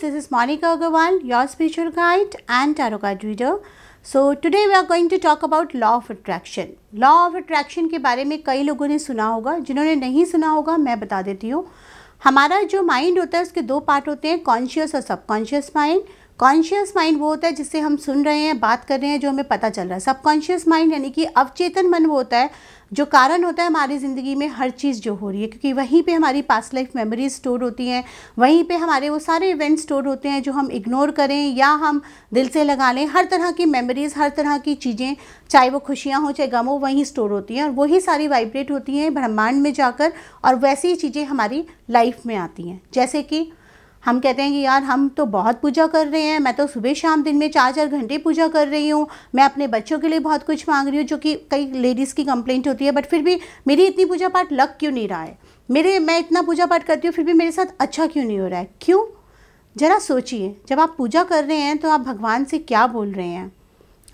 this is Monica Agarwal, your spiritual guide and tarot card reader. So today we are going to talk about law of attraction. Law of attraction के बारे में कई लोगों ने सुना होगा जिन्होंने नहीं सुना होगा मैं बता देती हूँ हमारा जो माइंड होता है उसके दो पार्ट होते हैं कॉन्शियस और सबकॉन्शियस माइंड कॉन्शियस माइंड वो होता है जिससे हम सुन रहे हैं, बात कर रहे हैं, जो हमें पता चल रहा है। सबकॉन्शियस माइंड यानी कि अवचेतन मन वो होता है, जो कारण होता है हमारी ज़िंदगी में हर चीज़ जो हो रही है। क्योंकि वहीं पे हमारी पास्ट लाइफ मेमोरीज स्टोर होती हैं, वहीं पे हमारे वो सारे इवेंट्स स्टोर होते हैं जो हम इग्नोर करें या हम दिल से लगा लें। हर तरह की मेमोरीज़ हर तरह की चीज़ें, चाहे वो खुशियाँ हों, चाहे गम हो, वहीं स्टोर होती हैं और वही सारी वाइब्रेट होती हैं ब्रह्मांड में जाकर और वैसी चीज़ें हमारी लाइफ में आती हैं। जैसे कि हम कहते हैं कि यार, हम तो बहुत पूजा कर रहे हैं, मैं तो सुबह शाम दिन में चार चार घंटे पूजा कर रही हूँ, मैं अपने बच्चों के लिए बहुत कुछ मांग रही हूँ, जो कि कई लेडीज़ की कंप्लेंट होती है बट फिर भी मेरी इतनी पूजा पाठ लग क्यों नहीं रहा है? मेरे, मैं इतना पूजा पाठ करती हूँ, फिर भी मेरे साथ अच्छा क्यों नहीं हो रहा है? क्यों? ज़रा सोचिए, जब आप पूजा कर रहे हैं तो आप भगवान से क्या बोल रहे हैं?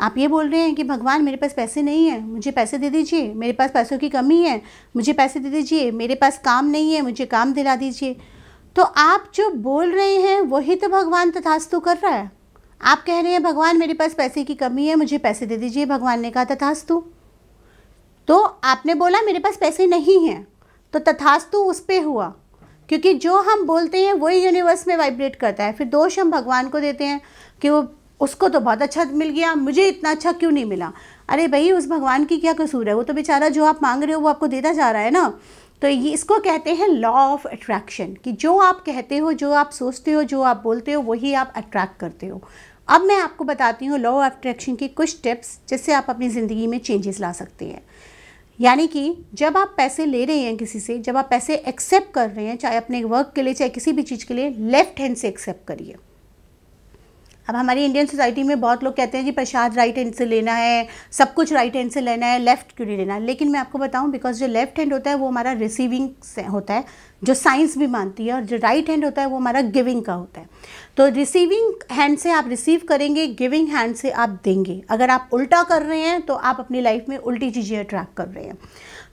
आप ये बोल रहे हैं कि, भगवान, मेरे पास पैसे नहीं हैं, मुझे पैसे दे दीजिए, मेरे पास पैसों की कमी है, मुझे पैसे दे दीजिए, मेरे पास काम नहीं है, मुझे काम दिला दीजिए। तो आप जो बोल रहे हैं, वही तो भगवान तथास्तु कर रहा है। आप कह रहे हैं, भगवान, मेरे पास पैसे की कमी है, मुझे पैसे दे दीजिए, भगवान ने कहा तथास्तु। तो आपने बोला, मेरे पास पैसे नहीं हैं। तो तथास्तु उस पर हुआ, क्योंकि जो हम बोलते हैं, वही यूनिवर्स में वाइब्रेट करता है। फिर दोष हम भगवान को देते हैं कि वो, उसको तो बहुत अच्छा मिल गया, मुझे इतना अच्छा क्यों नहीं मिला? अरे भाई, उस भगवान की क्या कसूर है? वो तो बेचारा जो आप मांग रहे हो, वो आपको देता जा रहा है ना? तो ये इसको कहते हैं लॉ ऑफ़ अट्रैक्शन कि जो आप कहते हो, जो आप सोचते हो, जो आप बोलते हो, वही आप अट्रैक्ट करते हो। अब मैं आपको बताती हूँ लॉ ऑफ़ अट्रैक्शन की कुछ टिप्स जिससे आप अपनी ज़िंदगी में चेंजेस ला सकते हैं। यानी कि जब आप पैसे ले रहे हैं किसी से, जब आप पैसे एक्सेप्ट कर रहे हैं, चाहे अपने वर्क के लिए, चाहे किसी भी चीज़ के लिए लेफ़्ट हैंड से एक्सेप्ट करिए। अब हमारी इंडियन सोसाइटी में बहुत लोग कहते हैं जी प्रसाद राइट हैंड से लेना है, सब कुछ राइट हैंड से लेना है लेफ़्ट क्यों नहीं लेना? है लेकिन मैं आपको बताऊँ बिकॉज़ जो लेफ़्ट हैंड होता है, वो हमारा रिसीविंग होता है, जो साइंस भी मानती है, और जो राइट हैंड होता है, वो हमारा गिविंग का होता है। तो रिसीविंग हैंड से आप रिसीव करेंगे गिविंग हैंड से आप देंगे। अगर आप उल्टा कर रहे हैं तो आप अपनी लाइफ में उल्टी चीज़ें अट्रैक्ट कर रहे हैं।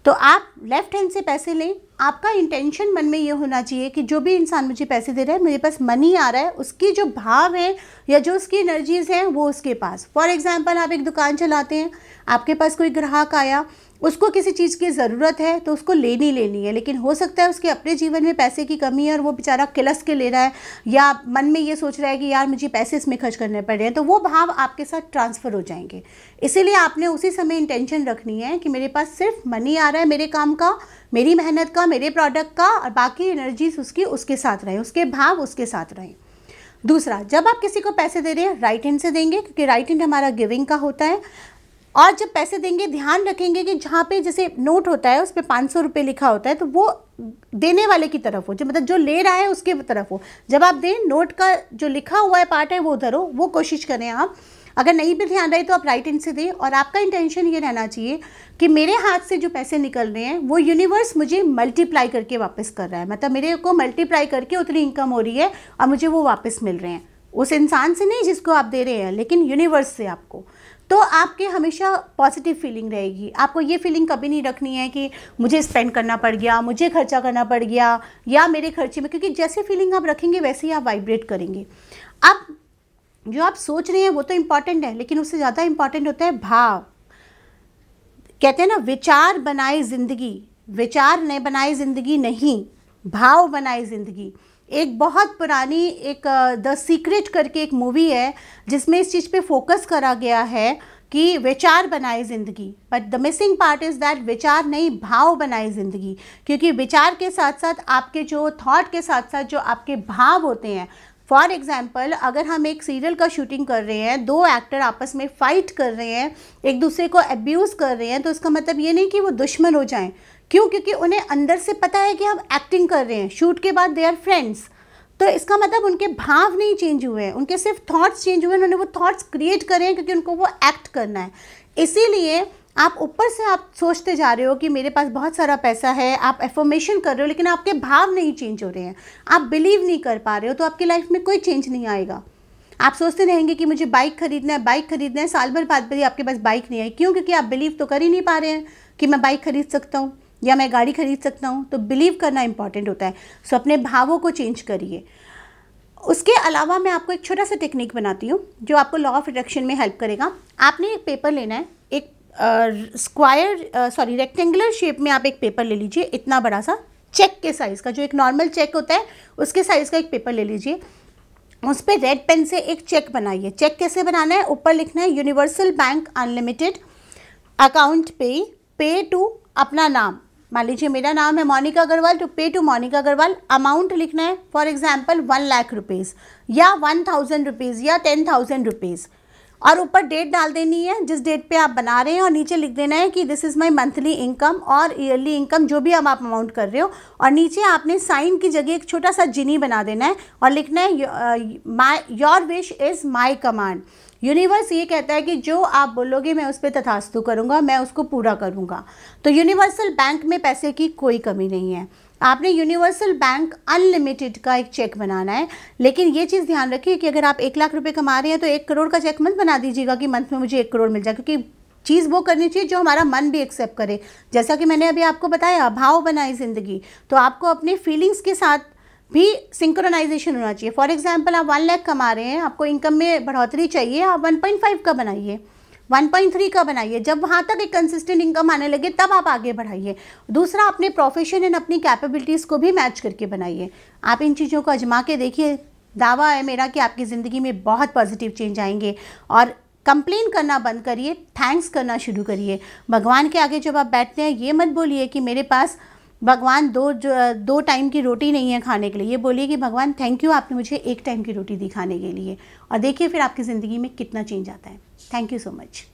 तो आप लेफ़्ट हैंड से पैसे लें आपका इंटेंशन मन में ये होना चाहिए कि जो भी इंसान मुझे पैसे दे रहा है, मेरे पास मनी आ रहा है, उसकी जो भाव है या जो उसकी एनर्जीज़ हैं, वो उसके पास। फॉर एग्ज़ाम्पल आप एक दुकान चलाते हैं, आपके पास कोई ग्राहक आया, उसको किसी चीज़ की ज़रूरत है तो उसको लेनी लेनी है, लेकिन हो सकता है उसके अपने जीवन में पैसे की कमी है और वो बेचारा किलस के ले रहा है, या मन में ये सोच रहा है कि यार मुझे पैसे इसमें खर्च करने पड़ रहे हैं तो वो भाव आपके साथ ट्रांसफ़र हो जाएँगे। इसीलिए आपने उसी समय इंटेंशन रखनी है कि मेरे पास सिर्फ़ मनी आ रहा है, मेरे काम का, मेरी मेहनत का मेरे प्रोडक्ट का और बाकी एनर्जीज उसकी, उसके साथ रहें, उसके भाव उसके साथ रहें। दूसरा, जब आप किसी को पैसे दे रहे हैं राइट हैंड से देंगे, क्योंकि राइट हैंड हमारा गिविंग का होता है। और जब पैसे देंगे, ध्यान रखेंगे कि जहाँ पे जैसे नोट होता है, उस पर पाँच सौ रुपये लिखा होता है तो वो देने वाले की तरफ़ हो, जो मतलब जो ले रहा है, उसके तरफ़ हो। जब आप दें नोट का जो लिखा हुआ है पार्ट है, वो उधर हो वो कोशिश करें आप अगर नहीं भी ध्यान रहे तो आप राइट हैंड से दें और आपका इंटेंशन ये रहना चाहिए कि मेरे हाथ से जो पैसे निकल रहे हैं, वो यूनिवर्स मुझे मल्टीप्लाई करके वापस कर रहा है। मतलब मेरे को मल्टीप्लाई करके उतनी इनकम हो रही है और मुझे वो वापस मिल रहे हैं। उस इंसान से नहीं जिसको आप दे रहे हैं, लेकिन यूनिवर्स से आपको। तो आपके हमेशा पॉजिटिव फीलिंग रहेगी। आपको ये फीलिंग कभी नहीं रखनी है कि मुझे स्पेंड करना पड़ गया, मुझे खर्चा करना पड़ गया या मेरे खर्चे में, क्योंकि जैसे फीलिंग आप रखेंगे, वैसे ही आप वाइब्रेट करेंगे। अब जो आप सोच रहे हैं वो तो इंपॉर्टेंट है, लेकिन उससे ज़्यादा इंपॉर्टेंट होता है भाव। कहते हैं ना, विचार बनाए ज़िंदगी। विचार ने बनाए ज़िंदगी नहीं, भाव बनाए ज़िंदगी। एक बहुत पुरानी एक द सीक्रेट करके एक मूवी है, जिसमें इस चीज़ पे फोकस करा गया है कि विचार बनाए ज़िंदगी। But the missing part is that विचार नहीं, भाव बनाए ज़िंदगी। क्योंकि विचार के साथ साथ आपके जो थॉट के साथ साथ जो आपके भाव होते हैं फॉर एग्ज़ाम्पल, अगर हम एक सीरियल का शूटिंग कर रहे हैं, दो एक्टर आपस में फ़ाइट कर रहे हैं, एक दूसरे को अब्यूज़ कर रहे हैं तो इसका मतलब ये नहीं कि वो दुश्मन हो जाएँ। क्यों? क्योंकि उन्हें अंदर से पता है कि हम एक्टिंग कर रहे हैं। शूट के बाद दे आर फ्रेंड्स तो इसका मतलब उनके भाव नहीं चेंज हुए हैं। उनके सिर्फ़ थॉट्स चेंज हुए हैं। उन्होंने वो थॉट्स क्रिएट करे हैं क्योंकि उनको वो एक्ट करना है। इसीलिए आप ऊपर से आप सोचते जा रहे हो कि मेरे पास बहुत सारा पैसा है, आप एफॉर्मेशन कर रहे हो, लेकिन आपके भाव नहीं चेंज हो रहे हैं। आप बिलीव नहीं कर पा रहे हो तो आपकी लाइफ में कोई चेंज नहीं आएगा। आप सोचते रहेंगे कि मुझे बाइक खरीदना है बाइक खरीदना है, साल भर बाद भी आपके पास बाइक नहीं आई क्यों? क्योंकि आप बिलीव तो कर ही नहीं पा रहे हैं कि मैं बाइक खरीद सकता हूँ या मैं गाड़ी खरीद सकता हूँ। तो बिलीव करना इंपॉर्टेंट होता है। सो अपने भावों को चेंज करिए। उसके अलावा मैं आपको एक छोटा सा टेक्निक बनाती हूँ, जो आपको लॉ ऑफ़ अट्रैक्शन में हेल्प करेगा। आपने एक पेपर लेना है, एक स्क्वायर सॉरी रेक्टेंगुलर शेप में आप एक पेपर ले लीजिए, इतना बड़ा सा चेक के साइज़ का, जो एक नॉर्मल चेक होता है, उसके साइज़ का एक पेपर ले लीजिए। उस पर रेड पेन से एक चेक बनाइए। चेक कैसे बनाना है? ऊपर लिखना है यूनिवर्सल बैंक अनलिमिटेड अकाउंट पे पे टू अपना नाम। मान लीजिए मेरा नाम है Monika Agarwal to pay to Monika Agarwal amount लिखना है for example one lakh rupees या वन थाउज़ेंड रुपीज़ या टेन थाउज़ेंड रुपीज़ और ऊपर डेट डाल देनी है, जिस डेट पे आप बना रहे हैं और नीचे लिख देना है कि this is my monthly income और ईयरली इनकम जो भी अब आप अमाउंट कर रहे हो। और नीचे आपने साइन की जगह एक छोटा सा जिनी बना देना है और लिखना है my your wish is my command universe ये कहता है कि जो आप बोलोगे मैं उस पर तथास्तु करूँगा, मैं उसको पूरा करूँगा। तो यूनिवर्सल बैंक में पैसे की कोई कमी नहीं है। आपने यूनिवर्सल बैंक अनलिमिटेड का एक चेक बनाना है, लेकिन ये चीज़ ध्यान रखिए कि अगर आप एक लाख रुपए कमा रहे हैं तो एक करोड़ का चेक मत बना दीजिएगा कि मंथ में मुझे एक करोड़ मिल जाए, क्योंकि चीज़ वो करनी चाहिए जो हमारा मन भी एक्सेप्ट करे। जैसा कि मैंने अभी आपको बताया, भाव बनाई ज़िंदगी। तो आपको अपने फीलिंग्स के साथ भी सिंक्रोनाइजेशन होना चाहिए। फॉर एग्ज़ाम्पल आप वन लाख कमा रहे हैं, आपको इनकम में बढ़ोतरी चाहिए, आप वन पॉइंट फाइव का बनाइए। 1.3 का बनाइए। जब वहाँ तक एक कंसिस्टेंट इनकम आने लगे, तब आप आगे बढ़ाइए। दूसरा, अपने प्रोफेशन एंड अपनी कैपेबिलिटीज़ को भी मैच करके बनाइए। आप इन चीज़ों को अजमा के देखिए। दावा है मेरा कि आपकी ज़िंदगी में बहुत पॉजिटिव चेंज आएँगे। और कंप्लेन करना बंद करिए थैंक्स करना शुरू करिए। भगवान के आगे जब आप बैठते हैं, ये मत बोलिए कि मेरे पास भगवान दो जो दो टाइम की रोटी नहीं है खाने के लिए। ये बोलिए कि भगवान थैंक यू आपने मुझे एक टाइम की रोटी दी खाने के लिए। और देखिए फिर आपकी ज़िंदगी में कितना चेंज आता है। Thank you so much